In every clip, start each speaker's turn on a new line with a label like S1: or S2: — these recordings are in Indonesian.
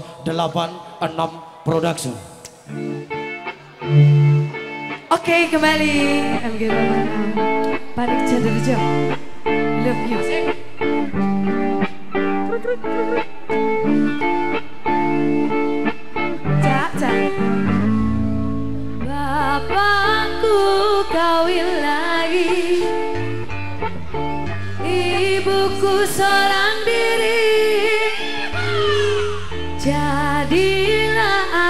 S1: 86 Production.
S2: Oke okay, kembali. MG Romano Balik Jadul Jo Love you. Bapakku kawin lagi. Ibuku seorang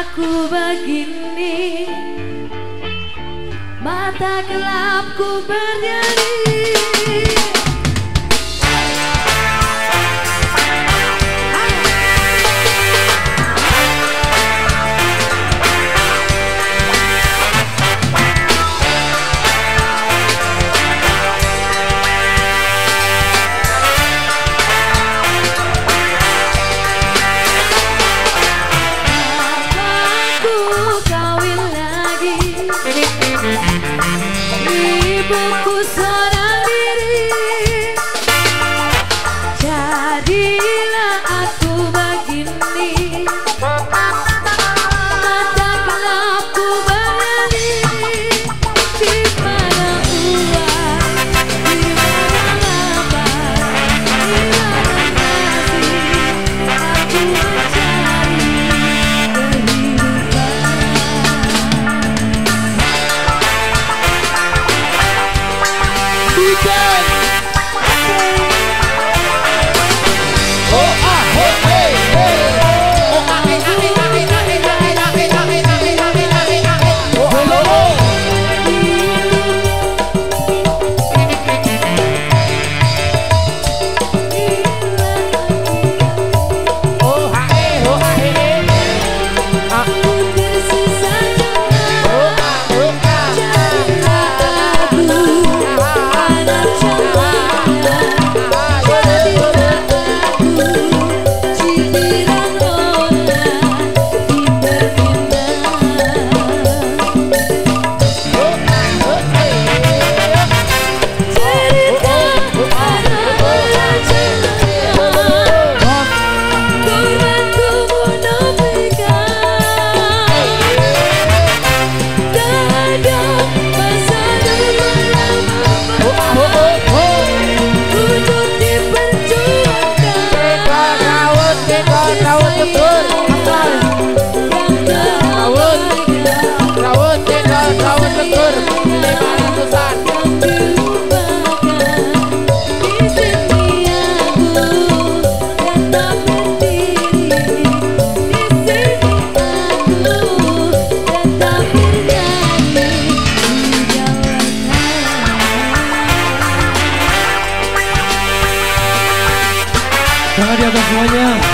S2: aku begini. Mata gelapku bernyanyi Thank you. right now.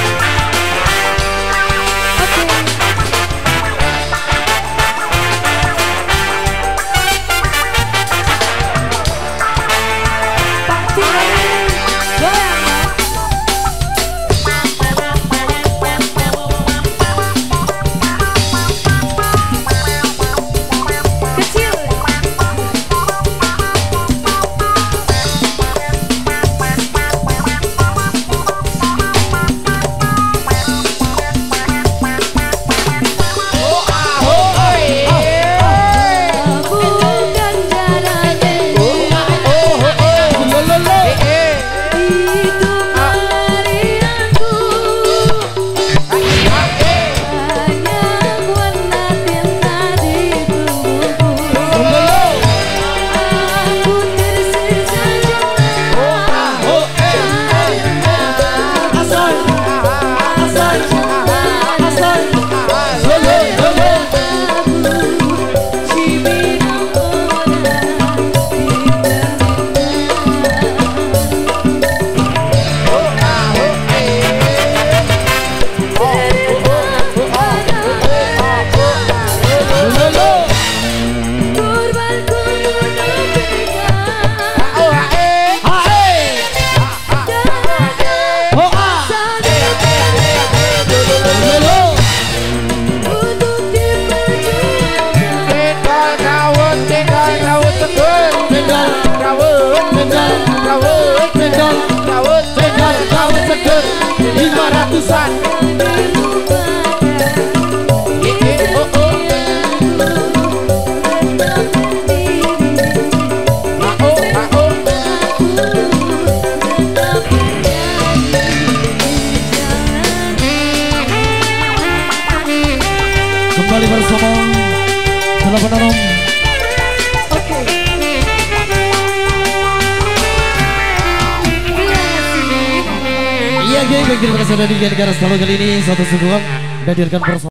S1: Kembali bersama Delapan Anom Iya geng, baik terima kasih sudah di negara selalu kali ini. Satu suguhan Hadirkan bersama